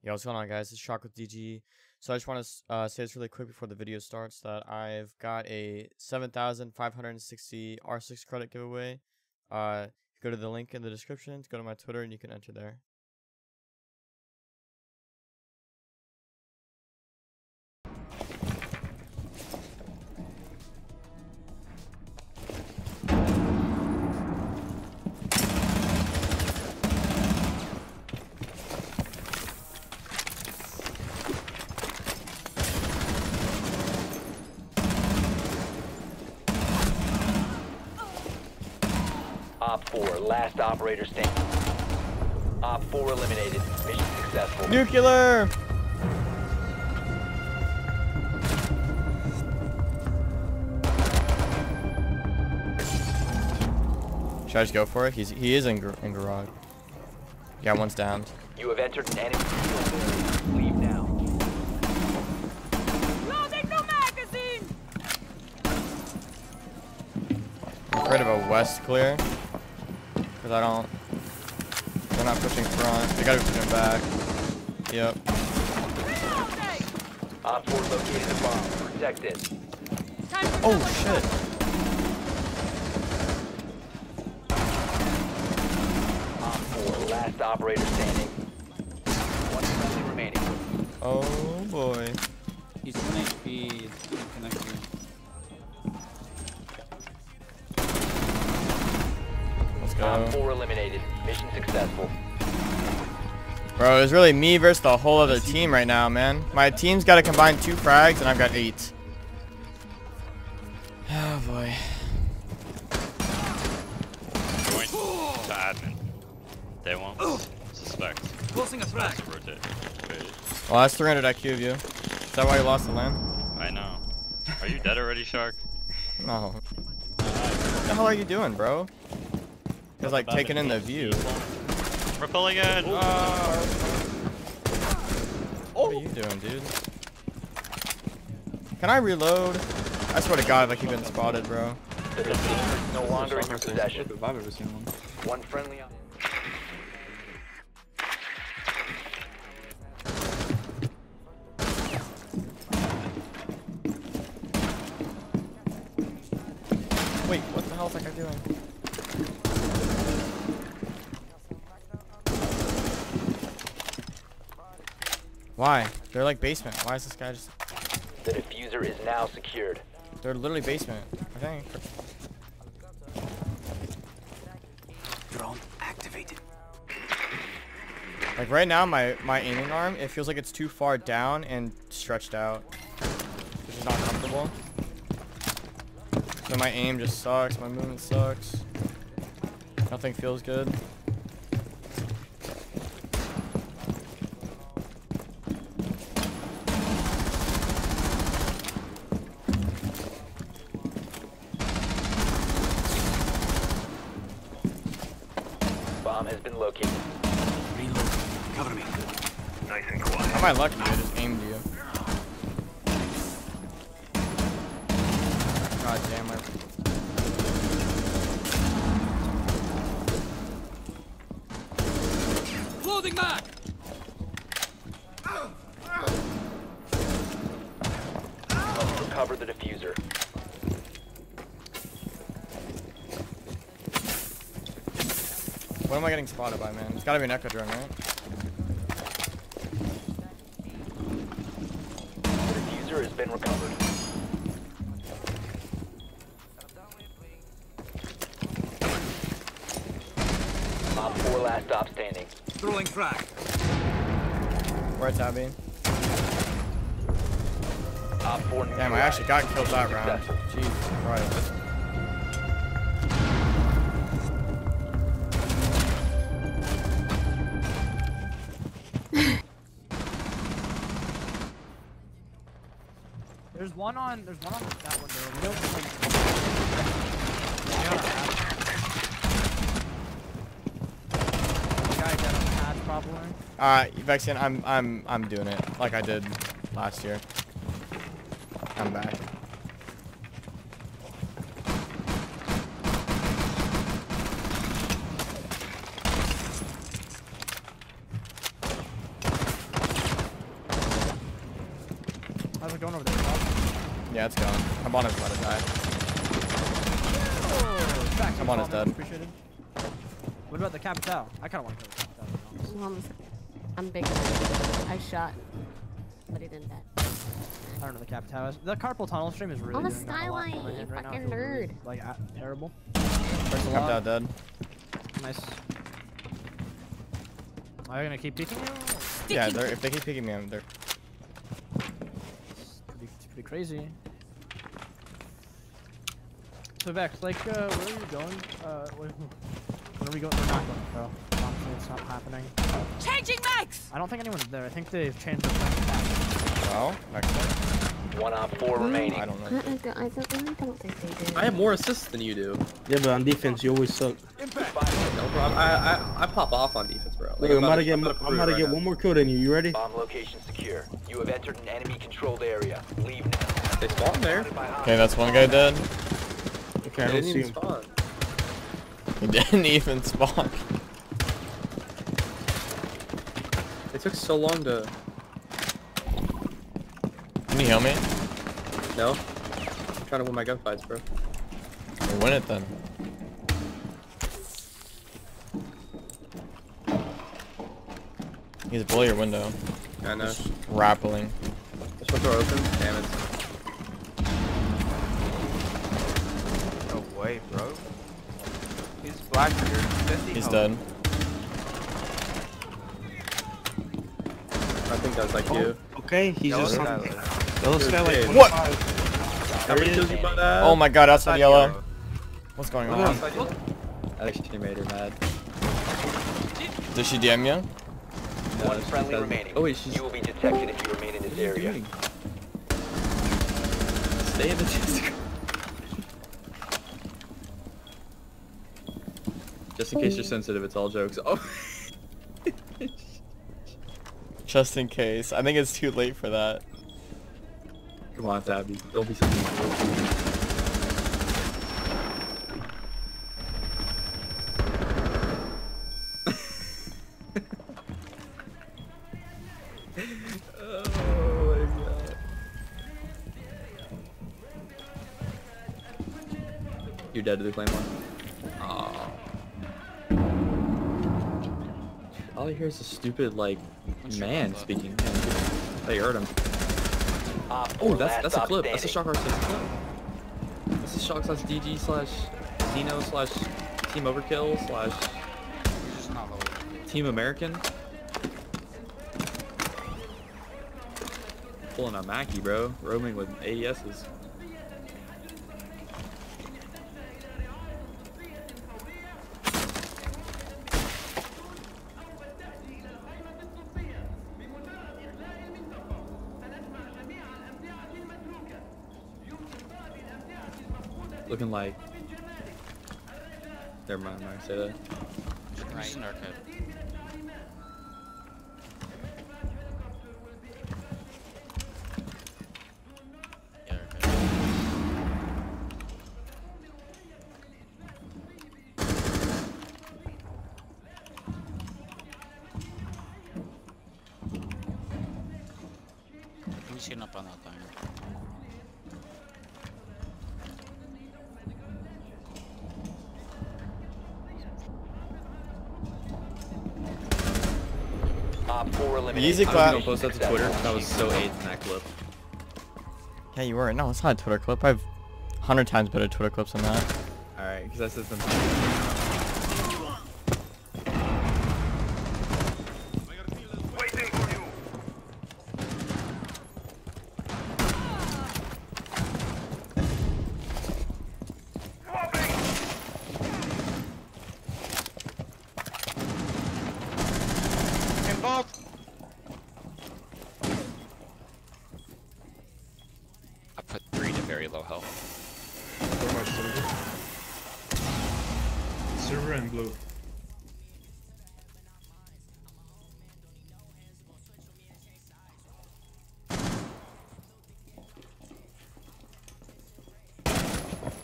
Yo, what's going on, guys? It's Shawk with DG. So I just want to uh, say this really quick before the video starts that I've got a 7,560 R6 credit giveaway. Uh, go to the link in the description go to my Twitter and you can enter there. Op 4, last operator standing. Op 4 eliminated. Mission successful. Nuclear! Should I just go for it? He's he is in, gar in garage. Yeah, one's downed. You have entered an enemy field. Leave now. Loading new magazine! Afraid of a west clear. Cause I don't. They're not pushing front. They gotta be pushing back. Yep. Op 4 located a bomb. Protect it. Oh shit. Op 4, last operator standing. One friendly remaining. Oh boy. He's 1 HP, he's connected. Op go. 4 eliminated. Mission successful. Bro, it's really me versus the whole other team right now, man. My team's got to combine two frags, and I've got eight. Oh boy. Going to admin. They won't suspect. Closing a frag. That's rotate. Well, that's 300 IQ of you. Is that why you lost the land? I know. Are you dead already, Shawk? No. What the hell are you doing, bro? It's like taking in the view. We're pulling in! What are you doing, dude? Can I reload? I swear to God, if I keep getting spotted, bro. The defuser is no longer in your possession. If I've ever seen one. One friendly Wait, what the hell is that guy doing? Why? They're like basement. Why is this guy just... The defuser is now secured. They're literally basement, I think. Drone activated. Like right now, my, my aiming arm, it feels like it's too far down and stretched out. Which is not comfortable. So my aim just sucks, my movement sucks. Nothing feels good. Has been located. Reload. Cover me. Nice and quiet. How am I lucky? I just aimed you. God damn it. Loading mag! Must recover the defuser. What am I getting spotted by, man? It's gotta be an echo drone, right? The defuser has been recovered. Op 4 last stop standing. Throwing frag. Where it's being? Op 4 Damn, I actually got killed that round. Successful. Jesus Christ. One on. There's one on that window. Nope. Guy got a patch probably. Uh, Vexian, I'm, I'm, I'm doing it like I did last year. I'm back. How's it going over there? Bob? Yeah, it's gone. Habana's about to die. Oh, tracks. Come on, it's dead. Appreciated. What about the Capital? I kind of want to kill the Capital. to be honest. Hold on a second. I'm big. I shot, but he didn't die. I don't know the Capital is. The carpal tunnel stream is really On the doing not a lot for my skyline, you right now. I fucking really, nerd. Like uh, terrible. First a Kept out dead. Nice. Are you gonna keep peeking you? Yeah, they're, if they keep picking me, I'm they're It's pretty, it's pretty crazy. So Vex, like, uh, where are you going? Uh, where, where are we going? We're not going, bro. Honestly, it's not happening. Changing mags! I don't think anyone's there. I think they've changed the back. well. Actually, One op four remaining. I don't know. I, don't- I, don't, I don't think they did. I have more assists than you do. Yeah, but on defense, you always suck. Impact. No problem. I, I I pop off on defense, bro. Like, Look, I'm about to get, I'm mo- prove I'm it about to get one more kill than you. You ready? Bomb location secure. You have entered an enemy controlled area. Leave now. They spawn there. Okay, that's one guy dead. Okay, I don't didn't see even him. spawn. He didn't even spawn. It took so long to. Can you heal me? No. I'm trying to win my gunfights, bro. We'll win it then. He's below your window. I know. Just rappelling. This one door open. Damn it. No way, bro. He's black here. 50 He's health. dead. I think that's was like you. Oh, okay, he's Yellow just on. Skyler. Yellow sky like Dude, What? 25. How many kills you butt? Oh my god, outside Outside yellow. yellow. What's going Look on? at him. That actually made her mad. Did she DM you? One she friendly said- remaining. Oh wait, she's. You will be detected if you remain in this What area. doing? Stay in the Discord. Just in case you're sensitive, it's all jokes. Oh. Just in case. I think it's too late for that. Come on, Tabby. Don't be sensitive. You're dead to the claymore. Oh. All I hear is a stupid like man speaking. They oh, heard him. Oh, that's that's a clip. That's a standing. Shawk R6 clip. That's a Shawk slash DG slash Dino slash Team Overkill slash He's just not low. Team American. Pulling a Mackie, bro. Roaming with AESs. Looking like. Never mind, I'm not gonna say that. Just an arcade. Yeah, arcade. Who's hitting up on that thing? Op four eliminated. Easy I was clap. gonna post that to Twitter. That was so AIDS in that clip. Yeah, you were. No, it's not a Twitter clip. I've hundred times better Twitter clips than that. Alright, because I said something. Very low health. Where am I silver? Silver and blue.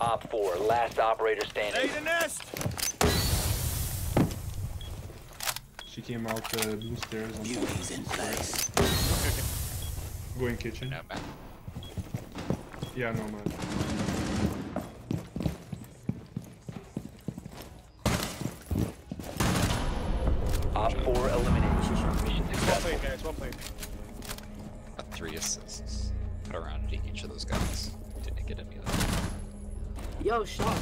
Op four, last operator standing. She came out the blue stairs. On UAV's in place. Going kitchen. No, back. Yeah, no man. Op 4 eliminated. Mission successful. guys, one play. Got three assists around each of those guys. Didn't get any of them. Yo, shot.